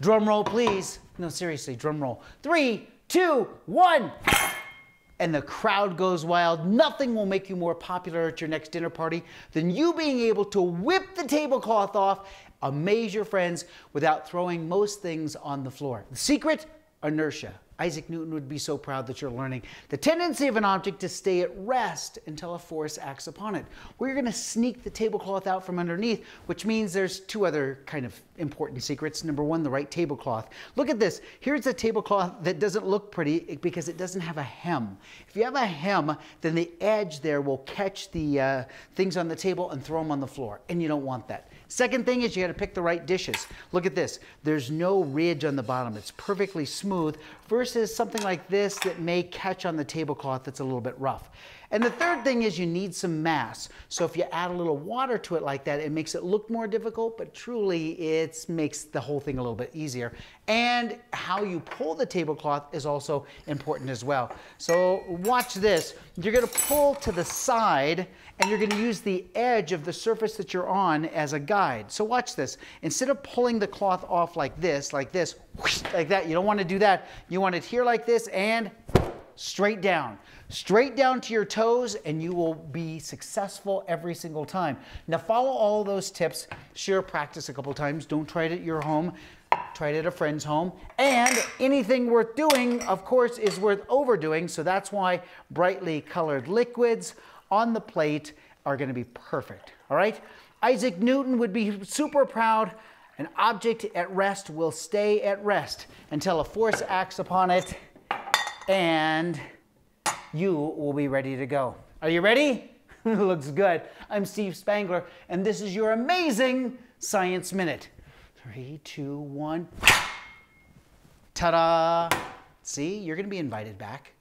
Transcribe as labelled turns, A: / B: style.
A: Drum roll, please. No, seriously, drum roll. Three, two, one. And the crowd goes wild. Nothing will make you more popular at your next dinner party than you being able to whip the tablecloth off, amaze your friends without throwing most things on the floor. The secret? Inertia. Isaac Newton would be so proud that you're learning the tendency of an object to stay at rest until a force acts upon it. We're going to sneak the tablecloth out from underneath, which means there's two other kind of important secrets. Number one, the right tablecloth. Look at this. Here's a tablecloth that doesn't look pretty because it doesn't have a hem. If you have a hem, then the edge there will catch the uh, things on the table and throw them on the floor, and you don't want that. Second thing is you got to pick the right dishes. Look at this. There's no ridge on the bottom. It's perfectly smooth versus something like this that may catch on the tablecloth that's a little bit rough. And the third thing is you need some mass. So if you add a little water to it like that, it makes it look more difficult, but truly it makes the whole thing a little bit easier. And how you pull the tablecloth is also important as well. So watch this. You're gonna pull to the side and you're gonna use the edge of the surface that you're on as a guide. So watch this. Instead of pulling the cloth off like this, like this, like that, you don't wanna do that. You want it here like this and straight down. Straight down to your toes and you will be successful every single time. Now follow all those tips. Share practice a couple times. Don't try it at your home. Try it at a friend's home. And anything worth doing, of course, is worth overdoing. So that's why brightly colored liquids on the plate are gonna be perfect, all right? Isaac Newton would be super proud an object at rest will stay at rest until a force acts upon it and you will be ready to go. Are you ready? Looks good. I'm Steve Spangler, and this is your amazing Science Minute. Three, two, one. Ta da! See, you're to be invited back.